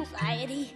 anxiety.